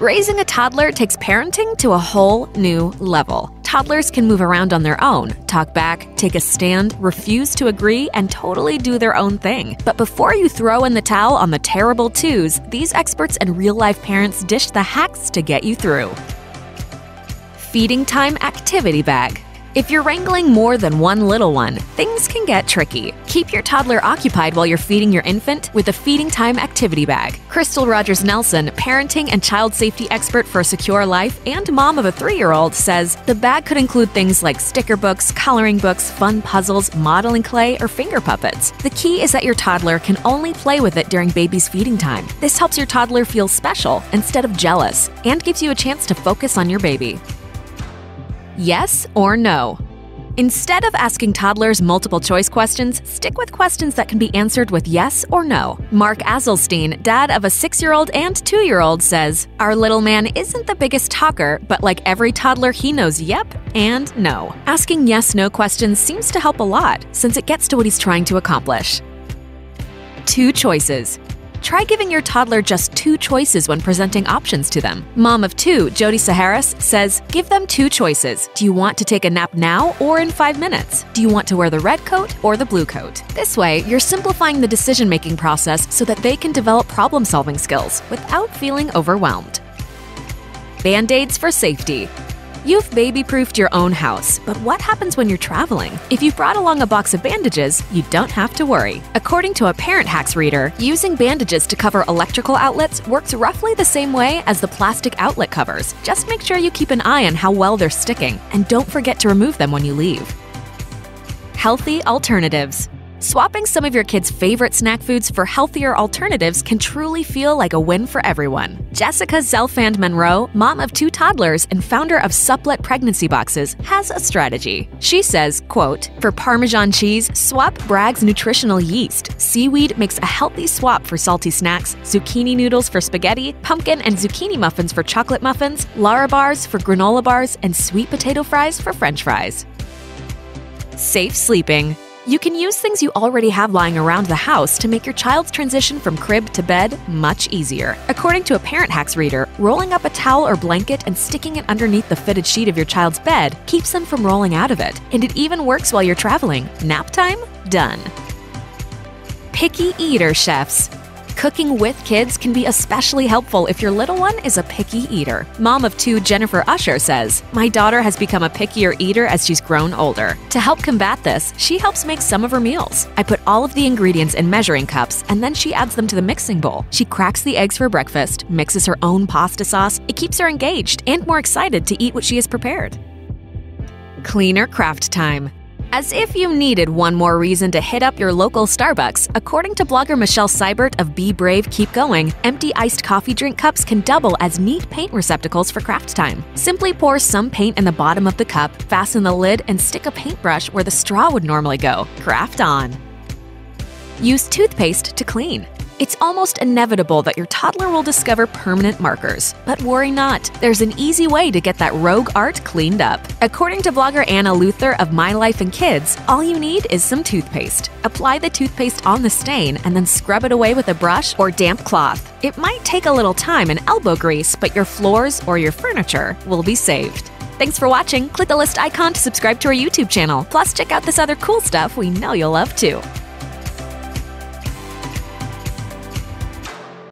Raising a toddler takes parenting to a whole new level. Toddlers can move around on their own, talk back, take a stand, refuse to agree, and totally do their own thing. But before you throw in the towel on the terrible twos, these experts and real life parents dish the hacks to get you through. Feeding Time Activity Bag. If you're wrangling more than one little one, things can get tricky. Keep your toddler occupied while you're feeding your infant with a Feeding Time activity bag. Crystal Rogers Nelson, parenting and child safety expert for a secure life and mom of a three year old, says the bag could include things like sticker books, coloring books, fun puzzles, modeling clay, or finger puppets. The key is that your toddler can only play with it during baby's feeding time. This helps your toddler feel special instead of jealous and gives you a chance to focus on your baby. Yes or no? Instead of asking toddlers multiple choice questions, stick with questions that can be answered with yes or no. Mark Azelstein, dad of a six year old and two year old, says Our little man isn't the biggest talker, but like every toddler, he knows yep and no. Asking yes no questions seems to help a lot, since it gets to what he's trying to accomplish. Two choices. Try giving your toddler just two choices when presenting options to them. Mom of two, Jody Saharis, says give them two choices. Do you want to take a nap now or in five minutes? Do you want to wear the red coat or the blue coat? This way, you're simplifying the decision making process so that they can develop problem solving skills without feeling overwhelmed. Band aids for safety. You've baby proofed your own house, but what happens when you're traveling? If you've brought along a box of bandages, you don't have to worry. According to a Parent Hacks reader, using bandages to cover electrical outlets works roughly the same way as the plastic outlet covers. Just make sure you keep an eye on how well they're sticking, and don't forget to remove them when you leave. Healthy alternatives. Swapping some of your kids' favorite snack foods for healthier alternatives can truly feel like a win for everyone. Jessica Zelfand Monroe, mom of two toddlers and founder of Supplet Pregnancy Boxes, has a strategy. She says, quote, For Parmesan cheese, swap Bragg's nutritional yeast. Seaweed makes a healthy swap for salty snacks, zucchini noodles for spaghetti, pumpkin and zucchini muffins for chocolate muffins, Lara bars for granola bars, and sweet potato fries for french fries. Safe sleeping. You can use things you already have lying around the house to make your child's transition from crib to bed much easier. According to a Parent Hacks reader, rolling up a towel or blanket and sticking it underneath the fitted sheet of your child's bed keeps them from rolling out of it. And it even works while you're traveling. Nap time? Done. Picky eater chefs. Cooking with kids can be especially helpful if your little one is a picky eater. Mom of two, Jennifer Usher, says, My daughter has become a pickier eater as she's grown older. To help combat this, she helps make some of her meals. I put all of the ingredients in measuring cups and then she adds them to the mixing bowl. She cracks the eggs for breakfast, mixes her own pasta sauce. It keeps her engaged and more excited to eat what she has prepared. Cleaner craft time. As if you needed one more reason to hit up your local Starbucks, according to blogger Michelle Seibert of Be Brave, Keep Going, empty iced coffee drink cups can double as neat paint receptacles for craft time. Simply pour some paint in the bottom of the cup, fasten the lid, and stick a paintbrush where the straw would normally go. Craft on! Use toothpaste to clean. It's almost inevitable that your toddler will discover permanent markers. But worry not, there's an easy way to get that rogue art cleaned up. According to vlogger Anna Luther of My Life and Kids, all you need is some toothpaste. Apply the toothpaste on the stain and then scrub it away with a brush or damp cloth. It might take a little time and elbow grease, but your floors or your furniture will be saved. Thanks for watching. Click the list icon to subscribe to our YouTube channel. Plus, check out this other cool stuff we know you'll love too.